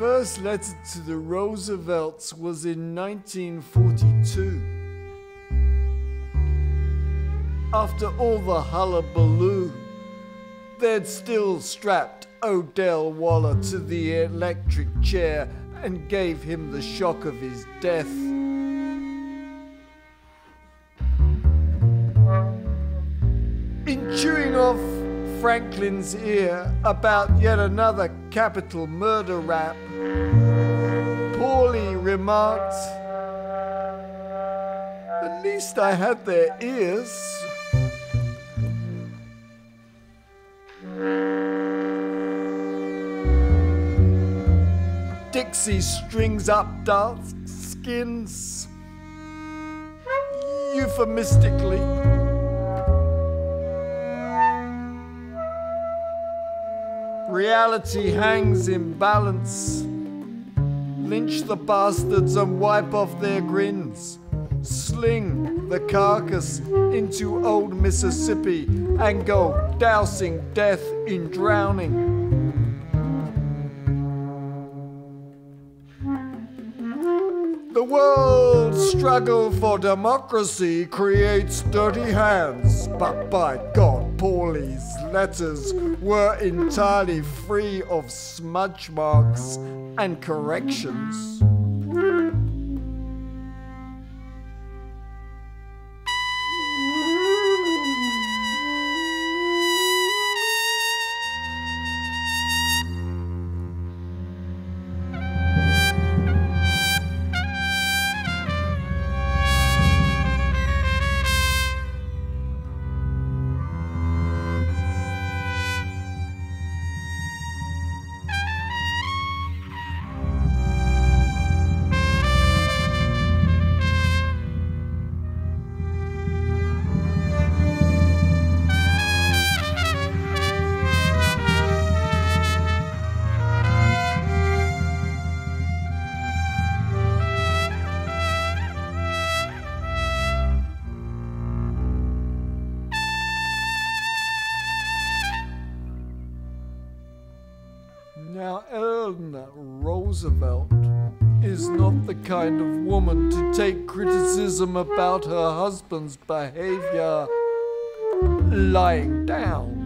first letter to the Roosevelts was in 1942. After all the hullabaloo, they'd still strapped Odell Waller to the electric chair and gave him the shock of his death. In chewing off Franklin's ear about yet another capital murder rap, remarked, At least I had their ears. Dixie strings up dark skins euphemistically. Reality hangs in balance. Lynch the bastards and wipe off their grins. Sling the carcass into old Mississippi and go dousing death in drowning. The world's struggle for democracy creates dirty hands, but by God, Pauli's letters were entirely free of smudge marks and corrections. Now, Eleanor Roosevelt is not the kind of woman to take criticism about her husband's behavior lying down.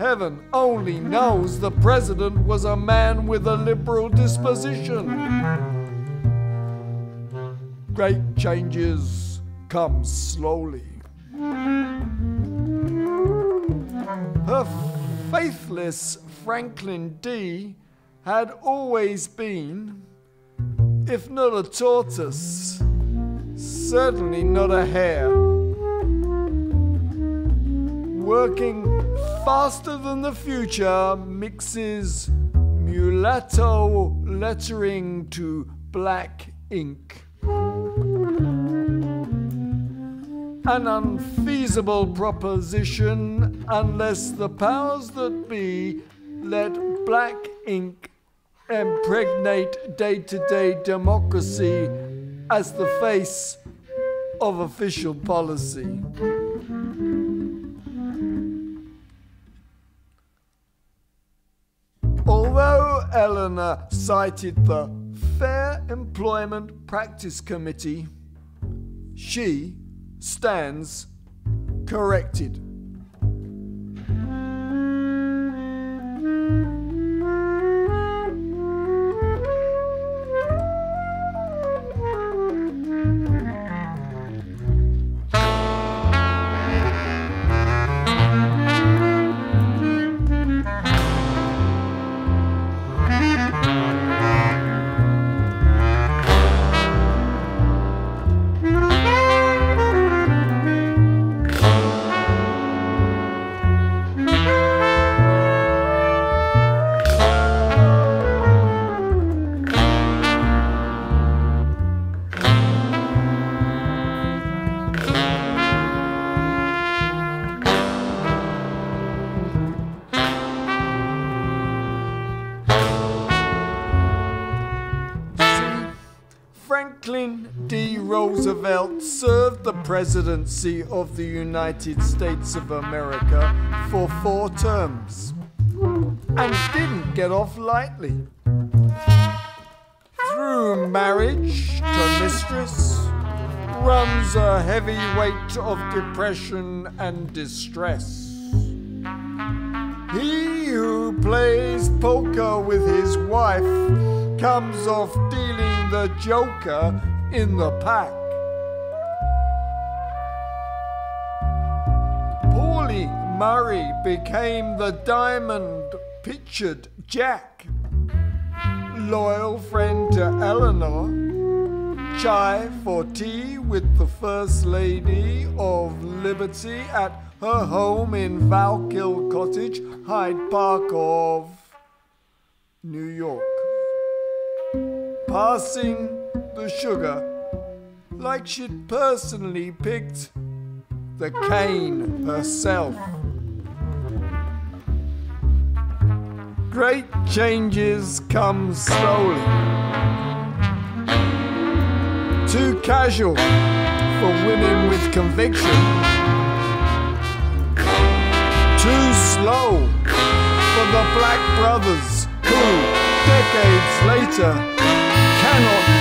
Heaven only knows the president was a man with a liberal disposition. Great changes come slowly. Her faithless Franklin D had always been, if not a tortoise, certainly not a hare. Working faster than the future mixes mulatto lettering to black ink. an unfeasible proposition unless the powers that be let black ink impregnate day to day democracy as the face of official policy. Although Eleanor cited the Fair Employment Practice Committee, she stands corrected. Roosevelt served the presidency of the United States of America for four terms. and didn't get off lightly. Through marriage to mistress runs a heavy weight of depression and distress. He who plays poker with his wife comes off dealing the joker in the pack. Pauli Murray became the diamond pictured Jack. Loyal friend to Eleanor, chai for tea with the First Lady of Liberty at her home in Val-Kill Cottage, Hyde Park of New York. Passing the sugar like she'd personally picked the cane herself. Great changes come slowly. Too casual for women with conviction. Too slow for the black brothers who, decades later, cannot